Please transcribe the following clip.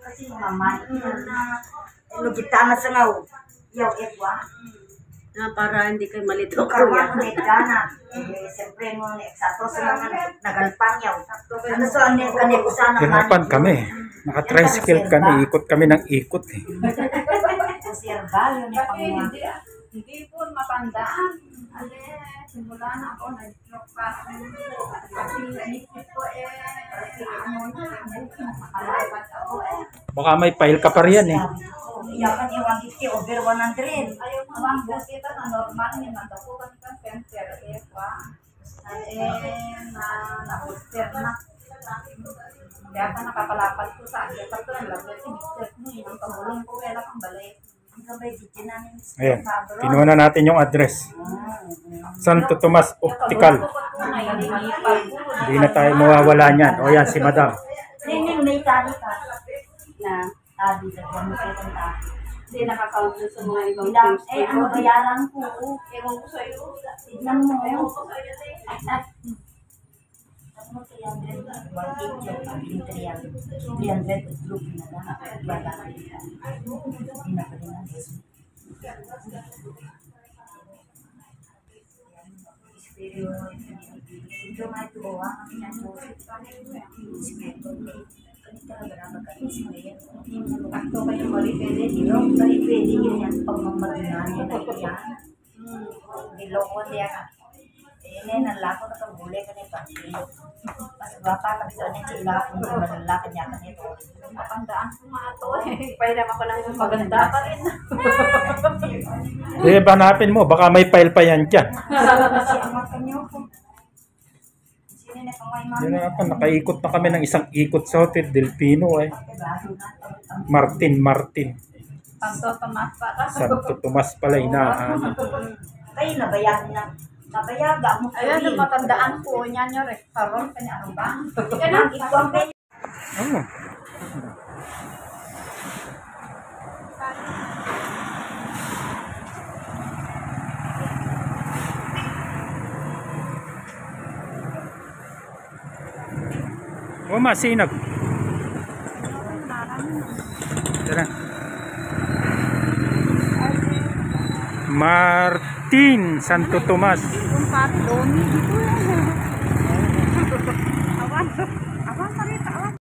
Kasi mamay na nugitana sa ngaw. Yaw etwa. Na para hindi kayo malito ko kuya. ni Gana. Eh, siyempre mo ni eksato sa mga nagalpang yaw. Ano so ang kanil usana Hirapan kami. Naka-tricycle kami. Ikot kami ng ikot eh. Sirba, yun yung Kasi panguha. hindi, po matandaan. Ale, simula na ako, nag-stroke pa. Kasi inisip ko eh, Baka may file ka pa riyan eh. Iyakan yung 150 over 100. Ayaw ko bang kasi ito na normal niya, natapukan ka center eh, pa. Eh, na, na-ulcer na. Kaya ka nakapalapat ko sa akin. Lang, kasi mixer mo yun, ang pamulong ko, wala kang balik. Ayan. Kinuha na natin yung address. Santo Tomas Optical. Hindi na tayo mawawala niyan. O yan, si Madam. Rining may tali ka. Na Tabi sa gamit hindi nakakount dun sa mga ibang eh, ano bayaran ko? Ewan ko sa'yo. Tignan mo. Ewan ko sa'yo, te. Ano 300? 180 yung pagling 300. 300 blue na lang. Wala. Jumat doa kami yang Ako kayo mali pwede dito, mali pwede yun yung pagmamaginan. Niloko niya. Eh, na nalako na kang gulay ka ni Pati. Mas baka kami sa niya sila kung malala ka niya ka nito. Matandaan ko nga ito eh. Pwede naman ko lang maganda pa rin. Eh, hanapin mo. Baka may file pa yan dyan. Yun na pa, nakaikot na kami ng isang ikot sa Hotel Delfino eh. Diba? Martin, Martin. Santo Tomas para. Santo Tomas pala inaan. Kayo nabayagan na. Nabayaga mo. Ayun, yung matandaan ko niya yung restaurant. Kanya ano ba? Yan, ang kayo. Oh. Oh, masinag. Tara. Martin Santo Tomas. Awan. Awan rin. Awan.